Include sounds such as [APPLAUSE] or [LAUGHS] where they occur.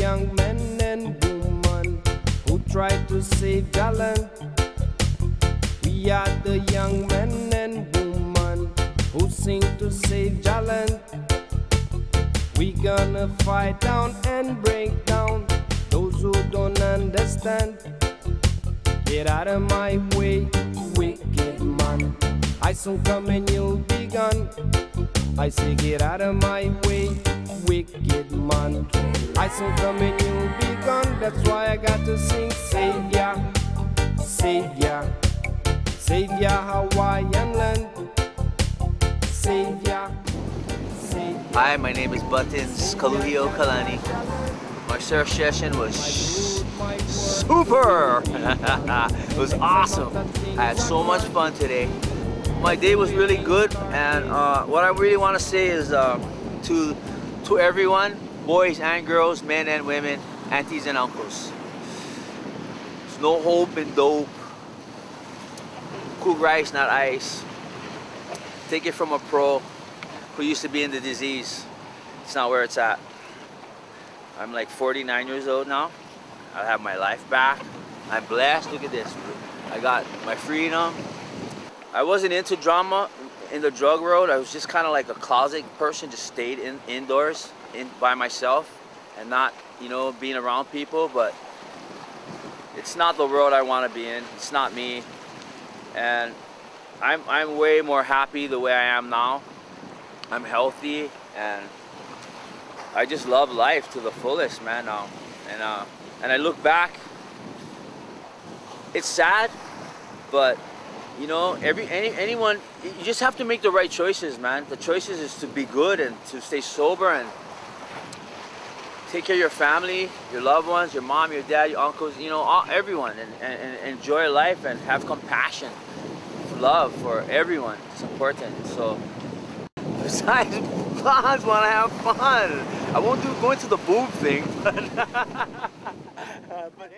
young men and women who try to save Jalan. We are the young men and women who sing to save Jalan. We gonna fight down and break down those who don't understand. Get out of my way, wicked man. I soon come and you'll be gone. I say get out of my way, wicked man. I come and you'll be gone. That's why I got to sing Savior, Savior, Savior Hawaiian land. Savior, Savior. Hi, my name is Buttons Kaluhiokalani. My surf session was super! [LAUGHS] it was awesome. I had so much fun today. My day was really good and uh, what I really want to say is uh, to, to everyone, boys and girls, men and women, aunties and uncles. There's no hope in dope. Cool rice, not ice. Take it from a pro who used to be in the disease. It's not where it's at. I'm like 49 years old now. I have my life back. I'm blessed. Look at this. I got my freedom. I wasn't into drama in the drug world. I was just kind of like a closet person, just stayed in indoors in by myself and not, you know, being around people, but it's not the world I want to be in. It's not me. And I'm, I'm way more happy the way I am now. I'm healthy and I just love life to the fullest, man, now. And, uh, and I look back, it's sad, but you know, every any, anyone, you just have to make the right choices, man. The choices is to be good and to stay sober and take care of your family, your loved ones, your mom, your dad, your uncles, you know, all, everyone, and, and, and enjoy life and have compassion, love for everyone. It's important. So, [LAUGHS] besides, blondes want to have fun. I won't do going to the boob thing, but. [LAUGHS] Uh, but